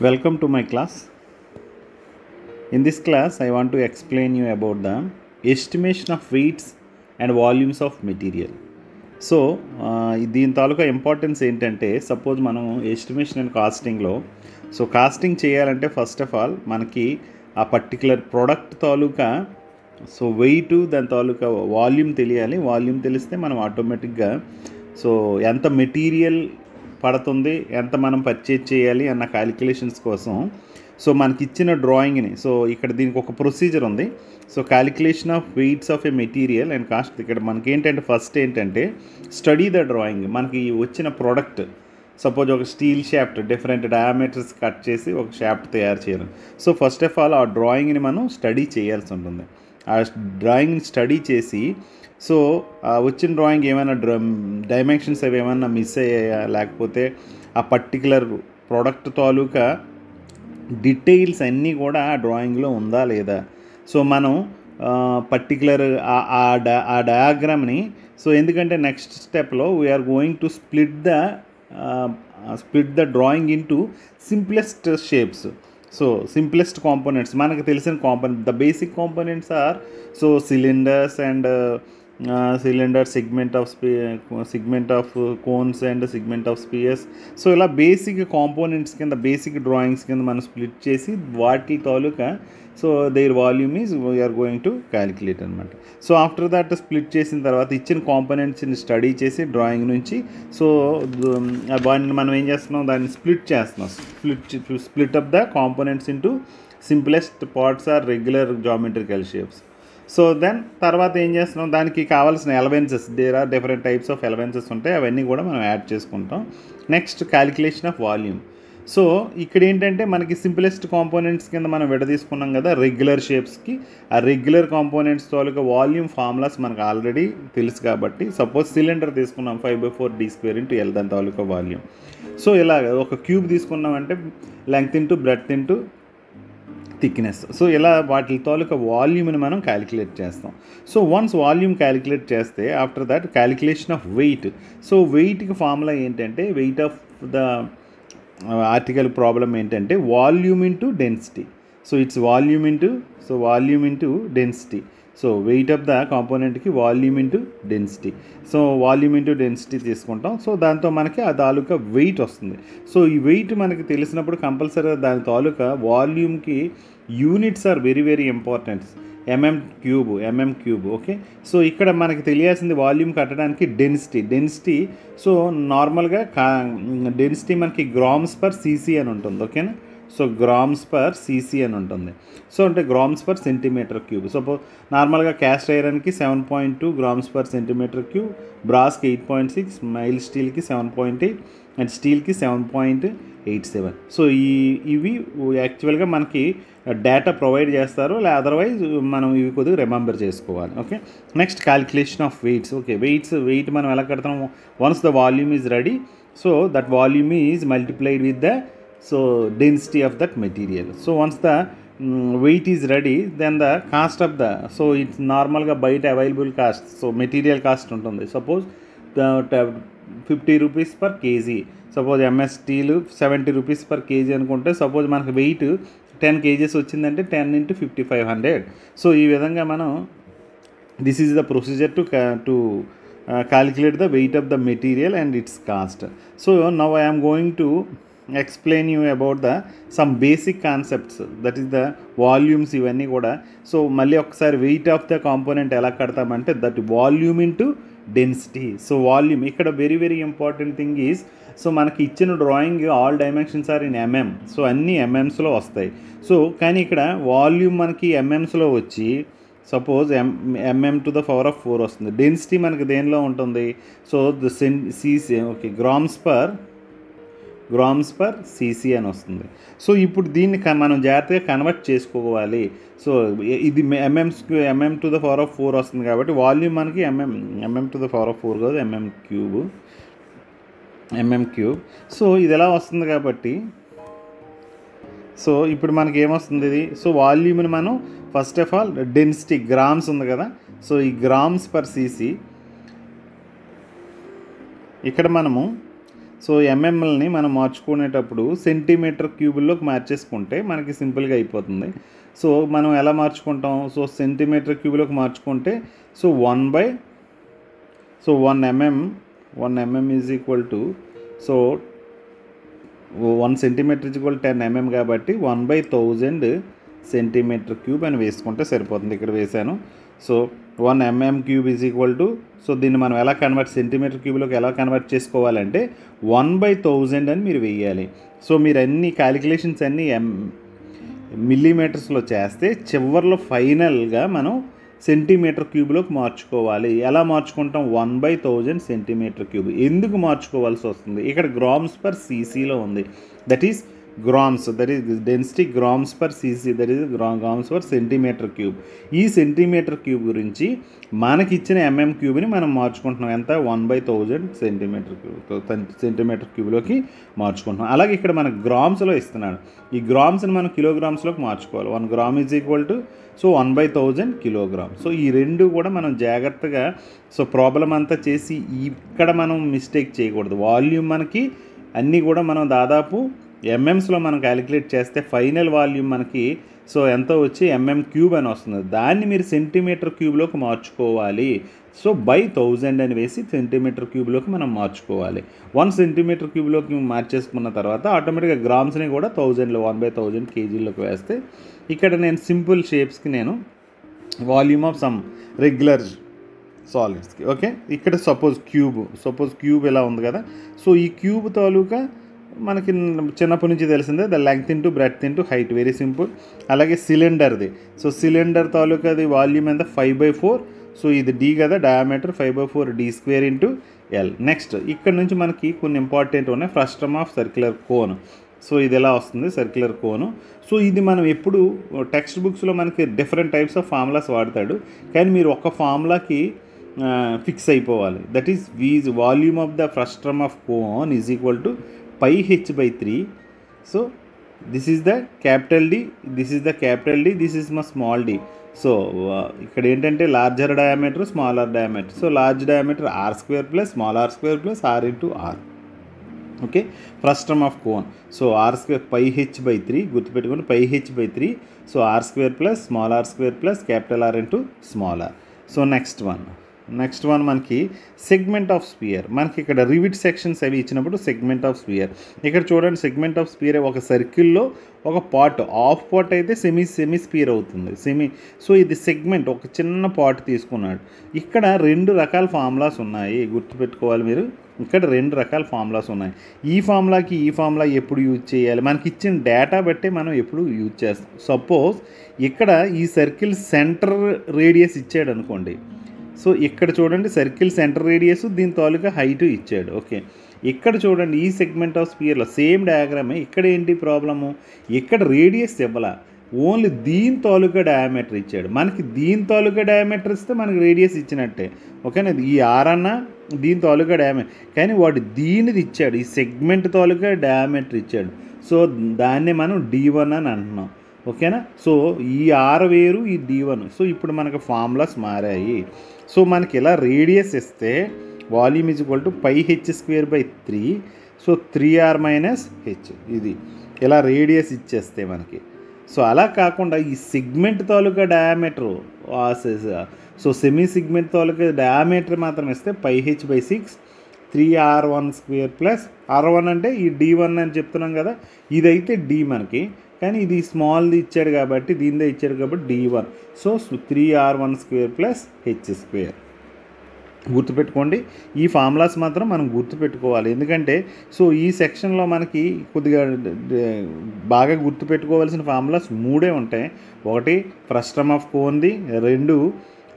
Welcome to my class. In this class, I want to explain you about the estimation of weights and volumes of material. So uh, దీని తాలూకా importance ఏంటంటే suppose మనం estimation and కాస్టింగ్లో so costing చేయాలంటే first of all మనకి ఆ particular product తాలూకా so weight దాని తాలూకా వాల్యూమ్ తెలియాలి వాల్యూమ్ తెలిస్తే మనం ఆటోమేటిక్గా సో ఎంత మెటీరియల్ పడుతుంది ఎంత మనం పర్చేజ్ చేయాలి అన్న క్యాలిక్యులేషన్స్ కోసం. సో మనకి ఇచ్చిన డ్రాయింగ్ని సో ఇక్కడ దీనికి ఒక ప్రొసీజర్ ఉంది. So calculation of weights of a material and cost ఇక్కడ మనకి ఏంటంటే ఫస్ట్ ఏంటంటే స్టడీ ద డ్రాయింగ్ మనకి వచ్చిన ప్రోడక్ట్ సపోజ్ ఒక steel shaft different diameters cut చేసి ఒక షాఫ్ట్ తయారు చేయడం. సో ఫస్ట్ ఆఫ్ ఆల్ ఆ డ్రాయింగ్ని మనం స్టడీ చేయాల్సి ఉంటుంది. ఆ డ్రాయింగ్ని స్టడీ చేసి సో వచ్చిన డ్రాయింగ్ ఏమైనా డ్ర డైమెన్షన్స్ అవి ఏమైనా మిస్ అయ్యాయా? లేకపోతే ఆ పర్టికులర్ ప్రోడక్ట్ తాలూకా డీటెయిల్స్ అన్నీ కూడా ఆ డ్రాయింగ్లో ఉందా లేదా? సో మనం పర్టికులర్ ఆ ఆ డయాగ్రామ్ని సో ఎందుకంటే నెక్స్ట్ స్టెప్లో we're going to split the split the drawing into simplest shapes so simplest components మనకు తెలిసిన component the basic components are so cylinders and cylinder segment of sphere segment of cones and segment of spheres so ఇలా basic components కింద basic drawings కింద మనం split చేసి వాటి తాలూకా so their volume is we're going to calculate అనమాట so after that split చేసిన తర్వాత ఇచ్చిన కాంపోనెంట్స్ని స్టడీ చేసి డ్రాయింగ్ నుంచి సో వాటిని మనం ఏం చేస్తున్నాం? దాన్ని స్ప్లిట్ చేస్తున్నాం. Split split up the components into simplest parts are regular geometrical shapes so then తర్వాత ఏం చేస్తున్నాం? దానికి కావాల్సిన allowances there are different types of allowances ఉంటాయి. అవన్నీ కూడా మనం యాడ్ చేసుకుంటాం. Next calculation of volume so ఇక్కడ ఏంటంటే మనకి సింపులెస్ట్ కాంపోనెంట్స్ కింద మనం విడదీసుకున్నాం కదా రెగ్యులర్ షేప్స్కి ఆ రెగ్యులర్ కాంపోనెంట్స్ తాలూకా వాల్యూమ్ ఫార్ములాస్ మనకు ఆల్రెడీ తెలుసు కాబట్టి సపోజ్ సిలిండర్ తీసుకున్నాం five by four D square into L దాని తాలూకా వాల్యూమ్ సో ఇలాగ ఒక క్యూబ్ తీసుకున్నామంటే length into breadth into thickness so ఇలా వాటి తాలూకా వాల్యూమ్ని మనం క్యాలిక్యులేట్ చేస్తాం సో వన్స్ వాల్యూమ్ క్యాలిక్యులేట్ చేస్తే after that calculation of weight so వెయిట్కి formula ఏంటంటే weight of the article problem ఏంటంటే volume into density so it's volume into so volume into density so weight of the కాంపోనెంట్కి volume into density so volume into density తీసుకుంటాం. So దాంతో మనకి ఆ తాలూకా weight వస్తుంది. So ఈ weight మనకి తెలిసినప్పుడు కంపల్సరీగా దాని తాలూకా వాల్యూమ్కి units are very very important MM cube MM cube okay so ఇక్కడ మనకి తెలియాల్సింది వాల్యూమ్ కట్టడానికి డెన్సిటీ డెన్సిటీ సో నార్మల్గా కా డెన్సిటీ మనకి గ్రామ్స్ పర్ సీసీ అని ఉంటుంది ఓకేనా సో గ్రామ్స్ పర్ సీసీ అని ఉంటుంది. సో అంటే grams per centimetre cube. Suppose నార్మల్గా cast ఐరన్కి seven point two grams per centimetre cube బ్రాస్కి eight point six mild స్టీల్కి seven point eight and స్టీల్కి seven point eight seven. So ఈ ఇవి యాక్చువల్గా మనకి data provide చేస్తారు. లే అదర్వైజ్ మనం ఇవి కొద్దిగా రిమెంబర్ చేసుకోవాలి. Okay? Next calculation of weights. Okay weights weight మనం ఎలా కడతాము once the volume is ready so that volume is multiplied with the so density of that material so once the weight is ready then the cost of the so it's నార్మల్గా బయట available cost so material cost ఉంటుంది. Suppose fifty rupees per kg suppose MS steel seventy rupees per kg అనుకుంటే suppose మనకు weight ten KGs వచ్చిందంటే ten into fifty five hundred so ఈ విధంగా మనం this is the procedure to to calculate the weight of the material and its cost so now I'm going to explain you about the some basic concepts that is the volumes ఇవన్నీ కూడా. So మళ్ళీ ఒకసారి weight of the component ఎలా కడతామంటే that volume into density so volume ఇక్కడ very very important thing is so మనకి ఇచ్చిన drawing all dimensions are in mm so అన్నీ ఎంఎంస్లో వస్తాయి. సో కానీ ఇక్కడ వాల్యూమ్ మనకి ఎంఎంస్లో వచ్చి suppose M mm to the power of four వస్తుంది. డెన్సిటీ మనకి దేనిలో ఉంటుంది? So the సెన్ cc okay grams per grams per cc అని వస్తుంది. సో ఇప్పుడు దీన్ని మనం జాగ్రత్తగా కన్వర్ట్ చేసుకోవాలి. సో ఇది mms mm to the power of four వస్తుంది కాబట్టి వాల్యూమ్ మనకి MM MM to the power of four కాదు MM cube MM cube so ఇది ఎలా వస్తుంది కాబట్టి సో ఇప్పుడు మనకి ఏమొస్తుంది ఇది? సో వాల్యూమ్ని మనం first of all density grams ఉంది కదా. సో ఈ గ్రామ్స్ పర్ సీసీ ఇక్కడ మనము సో ఎంఎంఎల్ని మనం మార్చుకునేటప్పుడు సెంటీమీటర్ క్యూబుల్లోకి మార్చేసుకుంటే మనకి సింపుల్గా అయిపోతుంది. సో మనం ఎలా మార్చుకుంటాం? సో సెంటీమీటర్ క్యూబ్లోకి మార్చుకుంటే so one by so one mm one mm is equal to so one centimetre is equal ten mm కాబట్టి one by thousand centimetre cube అని వేసుకుంటే సరిపోతుంది. ఇక్కడ వేసాను so one mm cube is equal to so దీన్ని మనం ఎలా convert centimetre క్యూబ్లోకి ఎలా కన్వర్ట్ చేసుకోవాలంటే వన్ బై థౌజండ్ అని మీరు వేయాలి సో మీరు అన్ని క్యాలిక్యులేషన్స్ అన్నీ ఎం మిల్లీమీటర్స్లో చేస్తే చివరిలో ఫైనల్గా మనం సెంటీమీటర్ క్యూబ్లోకి మార్చుకోవాలి. ఎలా మార్చుకుంటాం? One by thousand centimetre cube ఎందుకు మార్చుకోవాల్సి వస్తుంది? ఇక్కడ గ్రామ్స్ పర్ సీసీలో ఉంది. That is grams that is density grams per cc that is grams per centimetre cube ఈ సెంటీమీటర్ క్యూబ్ గురించి మనకి ఇచ్చిన ఎంఎం mm క్యూబ్ని మనం మార్చుకుంటున్నాం. ఎంత? One by thousand centimetre cube centimetre క్యూబ్లోకి మార్చుకుంటున్నాం. అలాగే ఇక్కడ మనకు గ్రామ్స్లో ఇస్తున్నాడు. ఈ గ్రామ్స్ని మనం కిలోగ్రామ్స్లోకి మార్చుకోవాలి. One gram is equal to so one by thousand kilogram so ఈ రెండు కూడా మనం జాగ్రత్తగా సో ప్రాబ్లం అంతా చేసి ఇక్కడ మనం మిస్టేక్ చేయకూడదు. వాల్యూమ్ మనకి అన్నీ కూడా మనం దాదాపు ఎంఎంస్లో మనం క్యాలిక్యులేట్ చేస్తే ఫైనల్ వాల్యూమ్ మనకి సో ఎంత వచ్చి ఎంఎం క్యూబ్ అని వస్తుంది. దాన్ని మీరు సెంటీమీటర్ క్యూబ్లోకి మార్చుకోవాలి. సో బై థౌజండ్ అని వేసి సెంటీమీటర్ క్యూబ్లోకి మనం మార్చుకోవాలి. వన్ సెంటీమీటర్ క్యూబ్లోకి మార్చేసుకున్న తర్వాత ఆటోమేటిక్గా గ్రామ్స్ని కూడా థౌజండ్లో వన్ బై థౌజండ్ కేజీలోకి వేస్తే ఇక్కడ నేను సింపుల్ షేప్స్కి నేను వాల్యూమ్ ఆఫ్ సమ్ రెగ్యులర్ సాలిడ్స్కి ఓకే ఇక్కడ సపోజ్ క్యూబ్ సపోజ్ క్యూబ్ ఇలా ఉంది కదా. సో ఈ క్యూబ్ తాలూకా మనకి చిన్నప్పటి నుంచి తెలిసిందే the length into breadth into height very simple అలాగే సిలిండర్ది సో సిలిండర్ తాలూకాది వాల్యూమ్ ఎంత? ఫైవ్ బై ఫోర్ సో ఇది డి కదా? Diameter five by four D square into L next ఇక్కడ నుంచి మనకి కొన్ని ఇంపార్టెంట్ ఉన్నాయి. Frustum of circular cone so ఇది ఎలా వస్తుంది? సర్క్యులర్ కోను సో ఇది మనం ఎప్పుడు టెక్స్ట్ బుక్స్లో మనకి డిఫరెంట్ టైప్స్ ఆఫ్ ఫార్ములాస్ వాడతాడు. కానీ మీరు ఒక ఫార్ములాకి ఫిక్స్ అయిపోవాలి. That is వీజ్ volume of the frustum of cone is equal to pi H by three so this is the capital D this is the capital D this is మా small D so ఇక్కడ ఏంటంటే larger diameter smaller diameter so large diameter R square plus small R square plus R into R okay frustum of cone so R square pi H by three గుర్తుపెట్టుకోండి pi H by three so R square plus small R square plus capital R into small R so next one next one మనకి segment of sphere మనకి ఇక్కడ rivet sections అవి ఇచ్చినప్పుడు segment of sphere ఇక్కడ చూడండి segment of sphere ఒక సర్కిల్లో ఒక పార్ట్ ఆఫ్ పార్ట్ అయితే సెమీ సెమీ స్పియర్ అవుతుంది. సెమీ సో ఇది సెగ్మెంట్ ఒక చిన్న పార్ట్ తీసుకున్నాడు. ఇక్కడ రెండు రకాల ఫార్ములాస్ ఉన్నాయి. గుర్తుపెట్టుకోవాలి మీరు. ఇక్కడ రెండు రకాల ఫార్ములాస్ ఉన్నాయి. ఈ ఫార్ములాకి ఈ ఫార్ములా ఎప్పుడు యూజ్ చేయాలి? మనకి ఇచ్చిన డేటా బట్టే మనం ఎప్పుడు యూజ్ చేస్తాం. సపోజ్ ఇక్కడ ఈ సర్కిల్ సెంటర్ రేడియస్ ఇచ్చాడు అనుకోండి. సో ఇక్కడ చూడండి సర్కిల్ సెంటర్ రేడియస్ దీని తాలూకా హైట్ ఇచ్చాడు. ఓకే. ఇక్కడ చూడండి ఈ సెగ్మెంట్ ఆఫ్ స్పియర్లో సేమ్ డయాగ్రామే. ఇక్కడ ఏంటి ప్రాబ్లము? ఇక్కడ రేడియస్ ఇవ్వాల. ఓన్లీ దీని తాలూకా డయామీటర్ ఇచ్చాడు. మనకి దీని తాలూకా డయామీటర్ ఇస్తే మనకి రేడియస్ ఇచ్చినట్టే. ఓకేనా? ఈ ఆర్ అన్న దీని తాలూకా డయామీటర్ కానీ వాడు దీనిది ఇచ్చాడు. ఈ సెగ్మెంట్ తాలూకా డయామీటర్ ఇచ్చాడు. సో దాన్నే మనం డి వన్ అని అంటున్నాం. ఓకేనా? సో ఈ ఆర్ వేరు ఈ డి వన్. సో ఇప్పుడు మనకు ఫార్ములాస్ మారాయి. సో మనకి ఇలా రేడియస్ ఇస్తే volume is equal to pi H square by three. So three R minus H ఇది ఇలా రేడియస్ ఇచ్చేస్తే మనకి. సో అలా కాకుండా ఈ సిగ్మెంట్ తాలూకా డయామీటర్ సో సెమీ సిగ్మెంట్ తాలూకా డయామీటర్ మాత్రం ఇస్తే pi H by six. Three R one square plus R one అంటే ఈ డి వన్ అని చెప్తున్నాం కదా ఇదైతే డి మనకి. కానీ ఇది స్మాల్ది ఇచ్చాడు కాబట్టి దీనిదే ఇచ్చాడు కాబట్టి D one so three R one square plus H square గుర్తుపెట్టుకోండి ఈ ఫార్ములాస్ మాత్రం మనం గుర్తుపెట్టుకోవాలి. ఎందుకంటే సో ఈ సెక్షన్లో మనకి కొద్దిగా బాగా గుర్తుపెట్టుకోవాల్సిన ఫార్ములాస్ మూడే ఉంటాయి. ఒకటి ఫ్రస్ట్రమ్ ఆఫ్ కోన్ది రెండు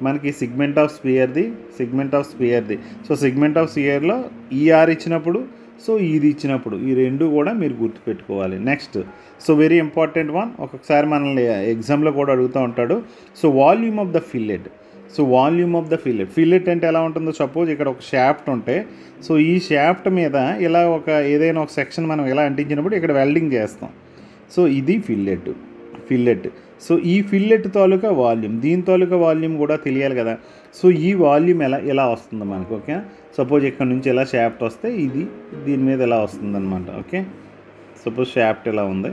మనకి సిగ్మెంట్ ఆఫ్ స్పియర్ది సిగ్మెంట్ ఆఫ్ స్పియర్ది సో సిగ్మెంట్ ఆఫ్ స్పియర్లో ఈఆర్ ఇచ్చినప్పుడు సో ఇది ఇచ్చినప్పుడు ఈ రెండు కూడా మీరు గుర్తుపెట్టుకోవాలి. Next so very important one ఒక్కొక్కసారి మనల్ని ఎగ్జామ్లో కూడా అడుగుతూ ఉంటాడు. So volume of the fillet so volume of the fillet fillet అంటే ఎలా ఉంటుందో సపోజ్ ఇక్కడ ఒక షాఫ్ట్ ఉంటే సో ఈ షాఫ్ట్ మీద ఇలా ఒక ఏదైనా ఒక సెక్షన్ మనం ఇలా అంటించినప్పుడు ఇక్కడ వెల్డింగ్ చేస్తాం. సో ఇది ఫిల్లెట్ ఫిల్లెట్. సో ఈ ఫిల్లెట్ తాలూకా వాల్యూమ్ దీని తాలూకా వాల్యూమ్ కూడా తెలియాలి కదా. సో ఈ వాల్యూమ్ ఎలా ఎలా వస్తుంది మనకు ఓకే? సపోజ్ ఇక్కడ నుంచి ఎలా షాఫ్ట్ వస్తే ఇది దీని మీద ఎలా వస్తుంది అనమాట ఓకే? సపోజ్ షాఫ్ట్ ఎలా ఉంది?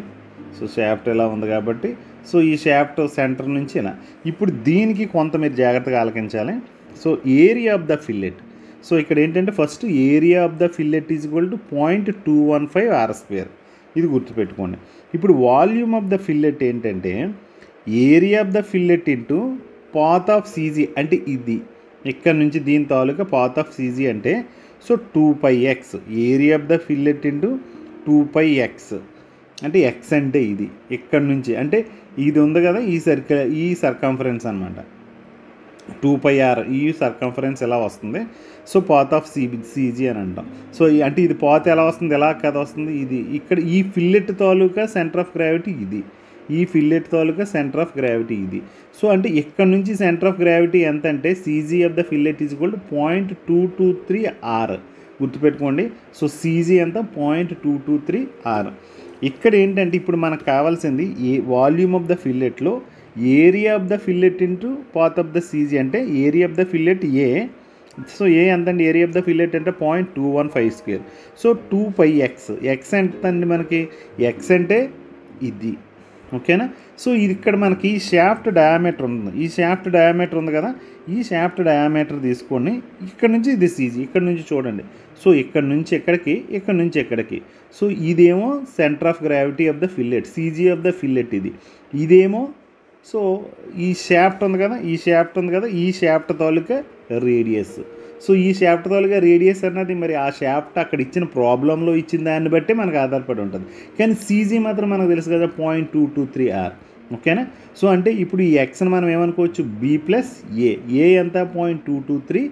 సో షాఫ్ట్ ఎలా ఉంది కాబట్టి సో ఈ షాఫ్ట్ సెంటర్ నుంచి ఇలా. ఇప్పుడు దీనికి కొంత మీరు జాగ్రత్తగా ఆలకించాలి so area of the fillet. So ఇక్కడ ఏంటంటే first area of the fillet is equal to point two one five R square. ఇది గుర్తుపెట్టుకోండి. ఇప్పుడు వాల్యూమ్ ఆఫ్ ద ఫిల్లెట్ ఏంటంటే area of the fillet into path of CG అంటే ఇది. ఇక్కడ నుంచి దీని తాలూకా పాత్ ఆఫ్ సీజీ అంటే so two pi X area of the fillet into two pi X అంటే ఎక్స్ అంటే ఇది. ఇక్కడ నుంచి? అంటే ఇది ఉంది కదా ఈ సర్కిల్ ఈ సర్కంఫరెన్స్ అనమాట టూ పై ఆర్ ఈ సర్కంఫరెన్స్ ఎలా వస్తుంది? So path of CB CG అని అంటాం. సో ఈ- అంటే ఇది పాత్ ఎలా వస్తుంది? ఎలా కథ వస్తుంది? ఇది ఇక్కడ ఈ ఫిల్లెట్ తాలూకా సెంటర్ ఆఫ్ గ్రావిటీ ఇది. ఈ ఫిల్లెట్ తాలూకా సెంటర్ ఆఫ్ గ్రావిటీ ఇది. సో అంటే ఇక్కడ నుంచి సెంటర్ ఆఫ్ గ్రావిటీ ఎంత అంటే CG of the fillet is equal point two two three R గుర్తుపెట్టుకోండి. సో సీజీ ఎంత? Point two two three R ఇక్కడ ఏంటంటే ఇప్పుడు మనకు కావాల్సింది ఏ volume of the ఫిల్లెట్లో area of the fillet into path of the CG అంటే area of the fillet A. So A ఎంతండి? Area of the fillet అంటే point two one five square. So two pi x. X ఎంతండి మనకి? X అంటే ఇది. ఓకేనా? So ఇది ఇక్కడ మనకి ఈ షాఫ్ట్ డయామీటర్ ఉంది. ఈ షాఫ్ట్ డయామీటర్ ఉంది కదా? ఈ షాఫ్ట్ డయామీటర్ తీసుకొని ఇక్కడ నుంచి ఇది సీజీ. ఇక్కడ నుంచి చూడండి. సో ఇక్కడ నుంచి ఎక్కడికి? ఇక్కడ నుంచి ఎక్కడికి? సో ఇదేమో center of gravity of the fillet. CG of the fillet ఇది. ఇదేమో సో ఈ షాఫ్ట్ ఉంది కదా ఈ షాఫ్ట్ ఉంది కదా ఈ షాఫ్ట్ తాలూకా రేడియస్. సో ఈ షాఫ్ట్ తాలూకా రేడియస్ అన్నది మరి ఆ షాఫ్ట్ అక్కడ ఇచ్చిన ప్రాబ్లంలో ఇచ్చిన దాన్ని బట్టి మనకు ఆధారపడి ఉంటుంది. కానీ సీజీ మాత్రం మనకు తెలుసు కదా point two two three R ఓకేనా? సో అంటే ఇప్పుడు ఈ ఎక్స్ని మనం ఏమనుకోవచ్చు? బి ప్లస్ ఏ ఏ ఎంత? Point two two three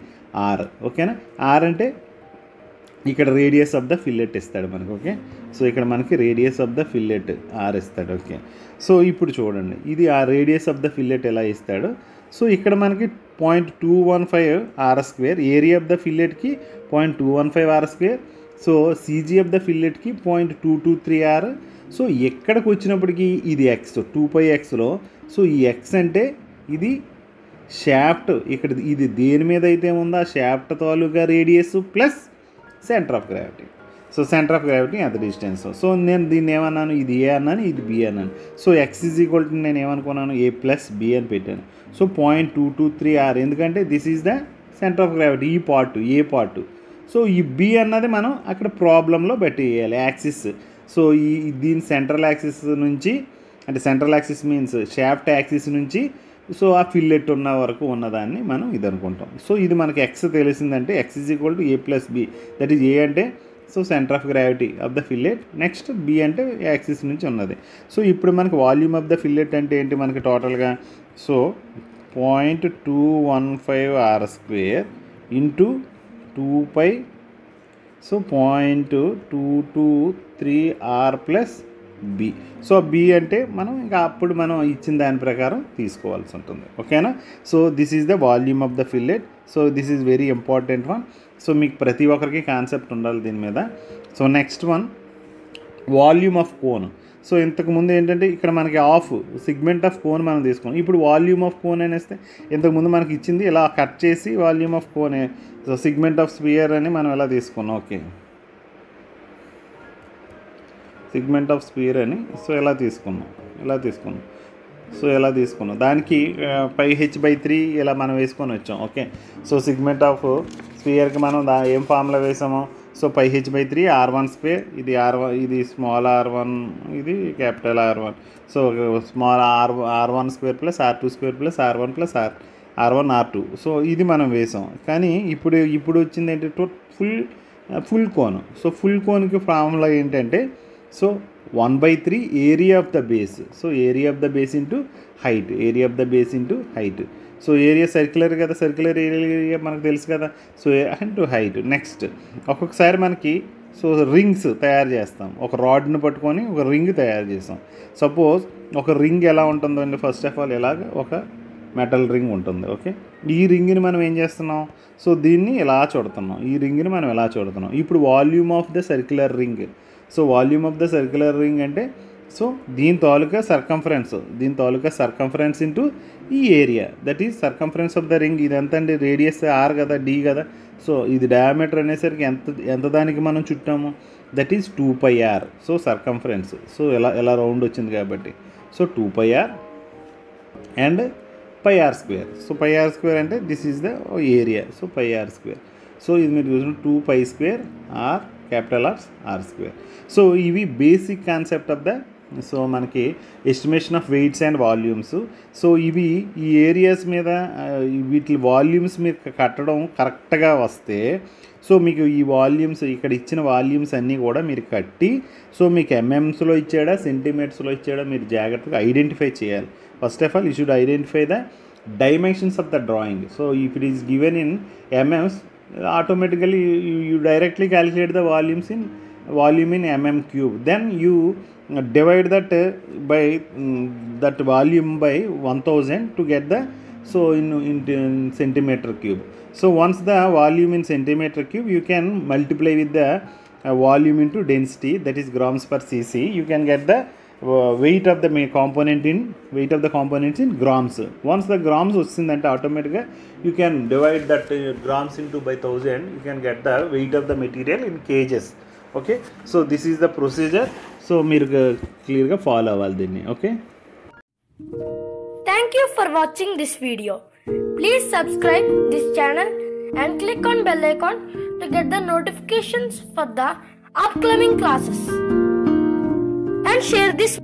R ఓకేనా? ఆర్ అంటే ఇక్కడ రేడియస్ ఆఫ్ ద ఫిల్లెట్ ఇస్తాడు మనకు ఓకే సో ఇక్కడ మనకి radius of the fillet R ఇస్తాడు ఓకే సో ఇప్పుడు చూడండి ఇది ఆ రేడియస్ ఆఫ్ ద ఫిల్లెట్ ఎలా ఇస్తాడు? సో ఇక్కడ మనకి point two one five R square area of the ఫిల్లెట్కి point two one five R square so CG of the ఫిల్లెట్కి point two two three R so ఎక్కడికి వచ్చినప్పటికీ ఇది ఎక్స్ టూ పై ఎక్స్లో so ఈ X అంటే ఇది shaft ఇక్కడ ఇది దేని మీద అయితే ఉందో ఆ shaft taluka radius plus center of gravity. So center of gravity ఎంత డిస్టెన్స్. సో నేను దీన్ని ఏమన్నాను? ఇది ఏ అన్నాను? ఇది బి అన్నాను. So x is equal to నేను ఏమనుకున్నాను? ఏ ప్లస్ బి అని పెట్టాను. So point two two three R ఎందుకంటే this is the center of gravity ఈ పార్ట్ ఏ పార్ట్ సో ఈ బి అన్నది మనం అక్కడ ప్రాబ్లంలో పెట్టేయాలి యాక్సిస్ సో ఈ దీని సెంట్రల్ యాక్సిస్ నుంచి అంటే central axis means shaft axis నుంచి సో ఆ ఫిల్లెట్ ఉన్న వరకు ఉన్నదాన్ని మనం ఇది అనుకుంటాం. సో ఇది మనకి ఎక్స్ తెలిసిందంటే x is equal to A plus B that is A అంటే so center of gravity of the fillet next B అంటే యాక్సిస్ నుంచి ఉన్నది. సో ఇప్పుడు మనకి వాల్యూమ్ ఆఫ్ ద ఫిల్లెట్ అంటే ఏంటి మనకి టోటల్గా so point two one five R square into two pi so point two two three R plus B. So B అంటే మనం ఇంకా అప్పుడు మనం ఇచ్చిన దాని ప్రకారం తీసుకోవాల్సి ఉంటుంది. ఓకేనా? So this is the volume of the fillet so this is very important one so మీకు ప్రతి ఒక్కరికి కాన్సెప్ట్ ఉండాలి దీని మీద. So next one volume of cone so ఇంతకుముందు ఏంటంటే ఇక్కడ మనకి ఆఫ్ సిగ్మెంట్ ఆఫ్ కోన్ మనం తీసుకున్నాం. ఇప్పుడు వాల్యూమ్ ఆఫ్ కోన్ అనేస్తే ఇంతకుముందు మనకి ఇచ్చింది ఇలా కట్ చేసి volume of cone so segment of sphere అని మనం ఎలా తీసుకున్నాం? ఓకే సిగ్మెంట్ ఆఫ్ స్పియర్ అని. సో ఎలా తీసుకున్నాం? ఎలా తీసుకున్నాం? సో ఎలా తీసుకున్నాం? దానికి పై హెచ్ బై త్రీ ఇలా మనం వేసుకొని వచ్చాం. ఓకే? సో సిగ్మెంట్ ఆఫ్ స్పియర్కి మనం దా ఏం ఫామ్లో వేసామో? So pi h by three R one square ఇది ఆర్ వన్ ఇది స్మాల్ ఆర్ వన్ ఇది capital R one so small R R one square plus R two square plus R one plus R R one R two so ఇది మనం వేసాం. కానీ ఇప్పుడు ఇప్పుడు వచ్చింది ఏంటంటే full full cone. So full కోన్కి formula ఏంటంటే so one by three area of the base. So area of the base into height area of the base into height. So area circular కదా సర్క్యులర్ ఏరియా మనకు తెలుసు కదా. So and height. Next ఒక్కొక్కసారి మనకి so rings తయారు చేస్తాం. ఒక రాడ్ని పట్టుకొని ఒక రింగ్ తయారు చేస్తాం. సపోజ్ ఒక రింగ్ ఎలా ఉంటుందో అండి. ఫస్ట్ ఆఫ్ ఆల్ ఎలాగ? ఒక మెటల్ రింగ్ ఉంటుంది. ఓకే? ఈ రింగ్ని మనం ఏం చేస్తున్నాం? సో దీన్ని ఎలా చూడుతున్నాం. ఈ రింగ్ని మనం ఎలా చూడుతున్నాం? ఇప్పుడు volume of the circular ring. So volume of the circular ring అంటే సో దీని తాలూకా సర్కంఫరెన్స్ దీని తాలూకా సర్కంఫరెన్స్ ఇంటూ ఈ area that is circumference of the ring ఇది ఎంత అండి రేడియస్ ఆర్ కదా డి కదా. సో ఇది డయామీటర్ అనేసరికి ఎంత ఎంత దానికి మనం చుట్టాము? That is two pi R so circumference so ఎలా ఎలా రౌండ్ వచ్చింది కాబట్టి. So two pi R and pi R square so pi R square అంటే this is the area so pi R square so ఇది మీరు చూసిన two pi square R capital Rs R square. So ఇవి basic concept of the so మనకి estimation of weights and volumes. So ఇవి ఈ areas మీద వీటి వాల్యూమ్స్ మీరు కట్టడం కరెక్ట్గా వస్తే సో మీకు ఈ వాల్యూమ్స్ ఇక్కడ ఇచ్చిన వాల్యూమ్స్ అన్నీ కూడా మీరు కట్టి సో మీకు ఎంఎంస్లో ఇచ్చాడా సెంటీమీటర్స్లో ఇచ్చాడా మీరు జాగ్రత్తగా ఐడెంటిఫై చేయాలి. First of all you should identify the dimensions of the drawing so if it is given in MMs automatically you, you directly calculate the volumes in volume in mm cube. Then you divide that uh, by mm, that volume by 1000 to get the so in, in, in centimeter cube. So once the volume in centimeter cube you can multiply with the uh, volume into density that is grams per cc. You can get the weight of the main component in weight of the components in grams once the grams వచ్చిందంటే ఆటోమేటిక్గా you can divide that grams into by thousand you can get the weight of the material in kgs okay so this is the procedure so మీరు క్లియర్గా follow అవ్వాలి దీన్ని. Okay thank you for watching this video please subscribe this channel and click on bell icon to get the notifications for the upcoming classes Share this